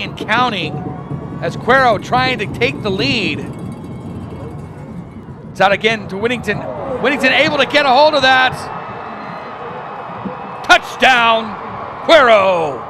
and counting as Cuero trying to take the lead. It's out again to Winnington. Winnington able to get a hold of that. Touchdown, Cuero.